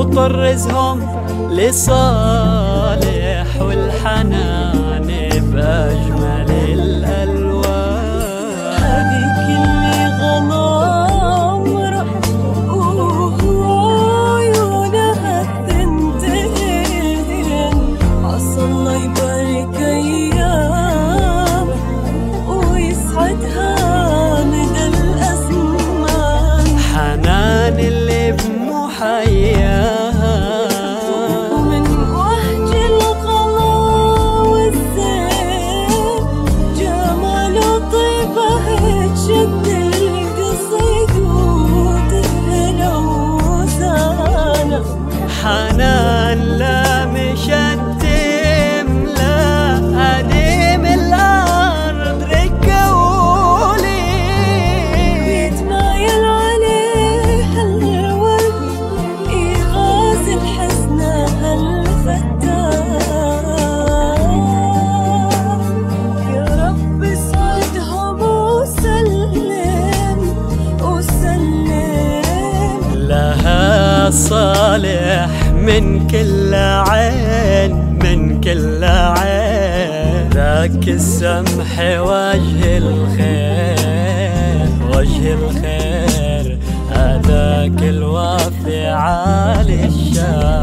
وطرزهم لصالح والحنان بأجمل الألوان. الثنتين عسى الله يبارك أيام ويسعدها مدى الأزمان. حنان اللي بمحياها صالح من كل عين من كل عين. ذاك السمح وجه الخير وجه الخير. هذاك الوفي عالي الشان.